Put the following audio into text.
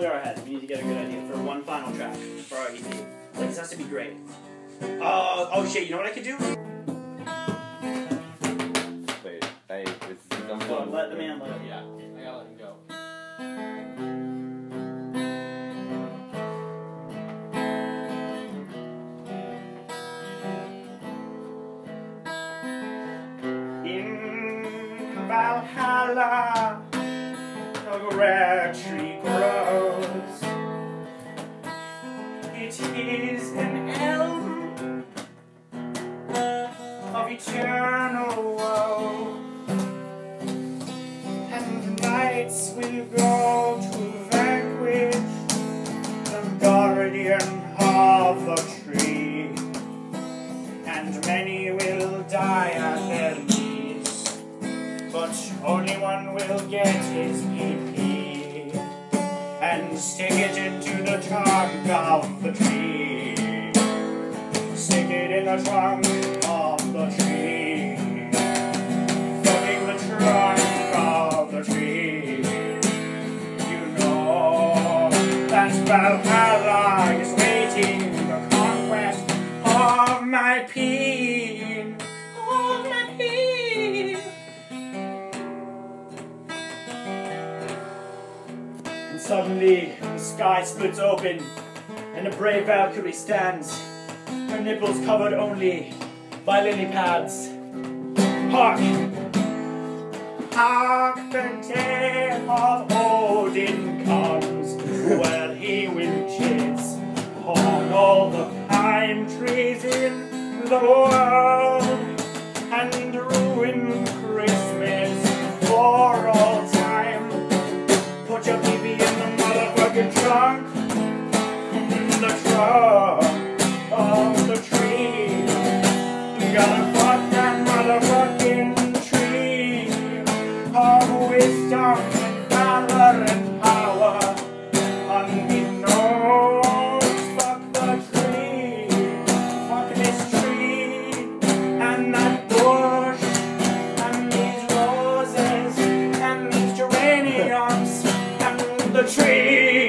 need to get a good idea for one final track for our EP. Like this has to be great. Oh, oh shit! You know what I could do? Wait, I, this is, I'm Oh, let the man live. Yeah, I gotta let him go. In Valhalla, a rare tree It is an elm of eternal woe. And the knights will go to vanquish the guardian of the tree. And many will die at their knees, but only one will get his PP and stick it into the trunk of the tree. Stick it in the trunk of the tree. Fucking the trunk of the tree. You know that Valhalla is waiting the conquest of my peen. Suddenly the sky splits open and a brave Valkyrie stands, her nipples covered only by lily pads. Hark! Hark, the day of Odin comes, where he will chase on all the pine trees in the world and ruin trunk, in the trunk of the tree. Gotta fuck that motherfucking tree of wisdom and and power. Fuck the tree, fuck this tree and that bush and these roses and these geraniums and the tree.